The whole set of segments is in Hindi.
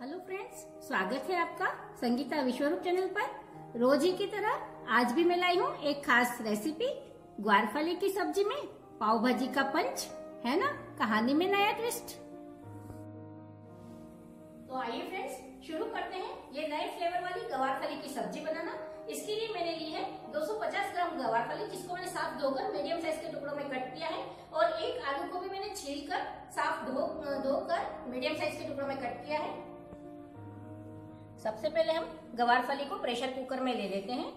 हेलो फ्रेंड्स, स्वागत है आपका संगीता विश्वरूप चैनल पर। रोज ही की तरह आज भी मैं लाई हूँ एक खास रेसिपी ग्वारफली की सब्ज़ी में पाव भाजी का पंच है ना? कहानी में नया ट्विस्ट तो आइए फ्रेंड्स शुरू करते हैं ये नए फ्लेवर वाली गवारफली की सब्ज़ी बनाना। इसके लिए मैंने ली है 250 ग्राम गवारफली, जिसको मैंने साफ़ धोकर मीडियम साइज़ के टुकड़ों में कट किया है। और एक आलू को भी मैंने छील कर साफ़ धो धोकर मीडियम साइज़ के टुकड़ों में कट किया है। सबसे पहले हम गवार फली को प्रेशर कुकर में ले लेते हैं।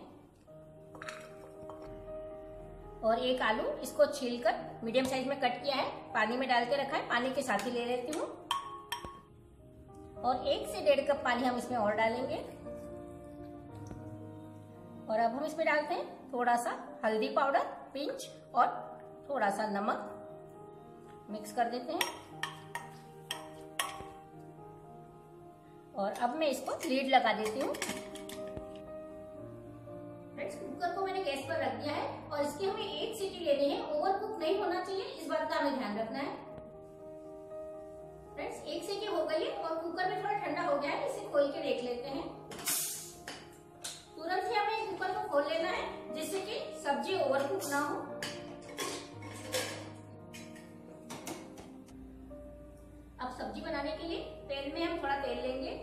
और एक आलू इसको छीलकर मीडियम साइज़ में कट किया है। पानी में डाल के रखा है। पानी के साथ ही ले लेती हूँ। और एक से डेढ़ कप पानी हम इसमें और डालेंगे। और अब हम इसमें डालते हैं थोड़ा सा हल्दी पाउडर, पिंच और थोड़ा सा नमक मिक्स कर देते हैं। और अब मैं इसको लीड लगा देती हूँ। कुकर को मैंने गैस पर रख दिया है और इसकी हमें एक सीटी लेनी है। ओवर कुक नहीं होना चाहिए, इस बात का हमें ध्यान रखना है। फ्रेंड्स एक सीटी हो गई है और कुकर में थोड़ा ठंडा हो गया है, इसे खोल के देख लेते हैं। तुरंत ही हमें कुकर को खोल लेना है, जिससे कि सब्ज़ी ओवर कुक ना हो। अब सब्ज़ी बनाने के लिए तेल में हम थोड़ा तेल लेंगे।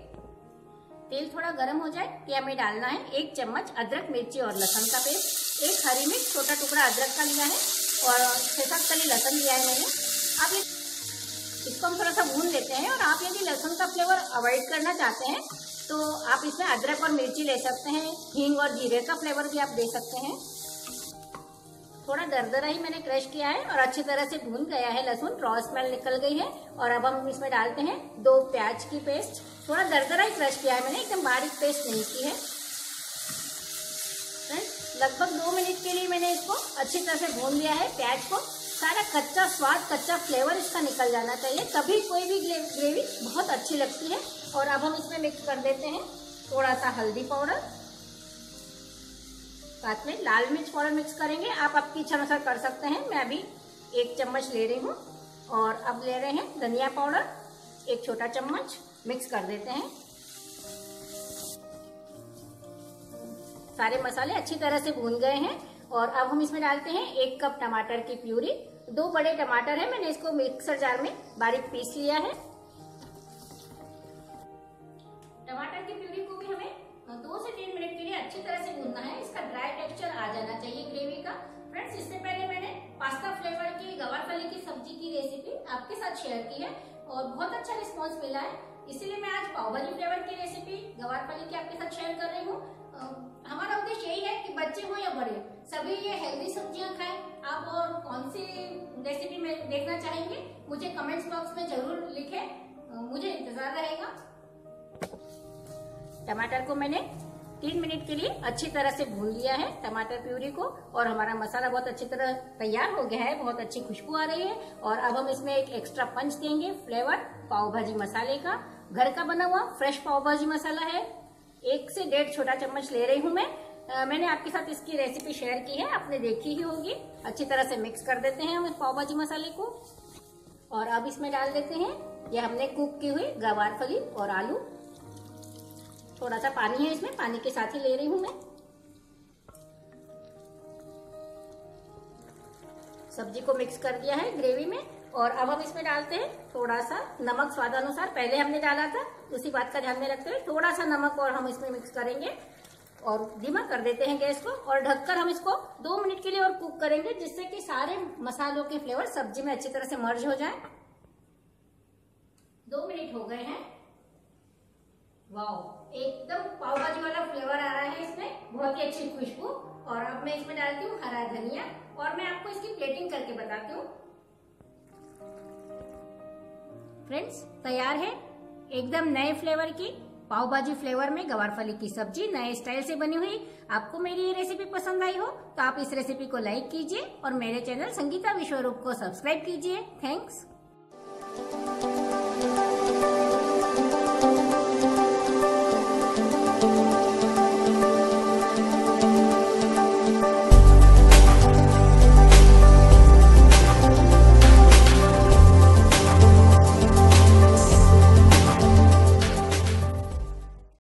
तेल थोड़ा गर्म हो जाए कि हमें डालना है? एक चम्मच अदरक, मिर्ची और लहसुन का पेस्ट। एक हरी मिर्च, छोटा टुकड़ा अदरक का लिया है और छह सात कली लहसुन लिया है मैंने। आप ये इसको हम थोड़ा सा भून लेते हैं और आप यदि लहसुन का फ्लेवर अवॉइड करना चाहते हैं तो आप इसमें अदरक और मिर्ची ले सकते हैं। हींग और जीरे का फ्लेवर भी आप दे सकते हैं। थोड़ा दरदरा ही मैंने क्रश किया है और अच्छी तरह से भून गया है लहसुन। रॉ स्मेल निकल गई है और अब हम इसमें डालते हैं दो प्याज की पेस्ट थोड़ा दरदरा ही क्रश किया है मैंने, एकदम बारीक पेस्ट नहीं की है। लगभग दो मिनट के लिए मैंने इसको अच्छी तरह से भून लिया है, प्याज को। सारा कच्चा स्वाद, कच्चा फ्लेवर इसका निकल जाना चाहिए। तभी कोई भी ग्रेवी बहुत अच्छी लगती है। और अब हम इसमें मिक्स कर देते हैं थोड़ा सा हल्दी पाउडर। साथ में लाल मिर्च पाउडर मिक्स करेंगे। आप आपकी इच्छा अनुसार कर सकते हैं। मैं अभी एक चम्मच ले रही हूँ और अब ले रहे हैं धनिया पाउडर। एक छोटा चम्मच मिक्स कर देते हैं। सारे मसाले अच्छी तरह से भून गए हैं और अब हम इसमें डालते हैं एक कप टमाटर की प्यूरी। दो बड़े टमाटर है। मैंने इसको मिक्सर जार में बारीक पीस लिया है। टमाटर की प्यूरी को भी हमें दो से तीन मिनट के लिए अच्छी तरह से भूनना है। जाना चाहिए ग्रेवी का। फ्रेंड्स इससे पहले मैंने पास्ता फ्लेवर की, गवार फली की सब्ज़ी की रेसिपी आपके साथ शेयर की है और बहुत अच्छा रिस्पॉन्स मिला है। इसीलिए मैं आज पावभाजी फ्लेवर की रेसिपी गवार फली की आपके साथ शेयर कर रही हूँ। हमारा उद्देश्य यही है कि बच्चे हो या बड़े, सभी ये हेल्दी सब्ज़ियाँ खाएँ। आप और कौन सी रेसिपी में देखना चाहेंगे, मुझे कमेंट्स बॉक्स में ज़रूर लिखें। मुझे इंतज़ार रहेगा। टमाटर को मैंने तीन मिनट के लिए अच्छी तरह से भून लिया है टमाटर प्यूरी को और हमारा मसाला बहुत अच्छी तरह तैयार हो गया है बहुत अच्छी खुशबू आ रही है। और अब हम इसमें एक एक्स्ट्रा पंच देंगे फ्लेवर पाव भाजी मसाले का। घर का बना हुआ फ्रेश पाव भाजी मसाला है। एक से डेढ़ छोटा चम्मच ले रही हूँ मैं। आ, मैंने आपके साथ इसकी रेसिपी शेयर की है आपने देखी ही होगी। अच्छी तरह से मिक्स कर देते हैं हम इस पाव भाजी मसाले को। और अब इसमें डाल देते हैं ये हमने कुक की हुई गवार फली और आलू। थोड़ा सा पानी है इसमें, पानी के साथ ही ले रही हूँ मैं। सब्ज़ी को मिक्स कर दिया है ग्रेवी में, और अब हम इसमें डालते हैं थोड़ा सा नमक स्वादानुसार। पहले हमने डाला था, उसी बात का ध्यान में रखते हुए थोड़ा सा नमक और हम इसमें मिक्स करेंगे, और धीमा कर देते हैं गैस को, और ढककर हम इसको दो मिनट के लिए और कुक करेंगे, जिससे कि सारे मसालों के फ्लेवर सब्ज़ी में अच्छी तरह से मर्ज हो जाए। दो मिनट हो गए हैं। वाह एकदम पाव भाजी वाला फ्लेवर आ रहा है इसमें। बहुत ही अच्छी खुशबू। और अब मैं इसमें डालती हूँ हरा धनिया। और मैं आपको इसकी प्लेटिंग करके बताती हूँ। फ्रेंड्स तैयार है? एकदम नए फ्लेवर की पाव भाजी फ्लेवर में गवारफली की सब्ज़ी नए स्टाइल से बनी हुई। आपको मेरी ये रेसिपी पसंद आई हो तो आप इस रेसिपी को लाइक कीजिए और मेरे चैनल संगीता विश्वरूप को सब्सक्राइब कीजिए। थैंक्स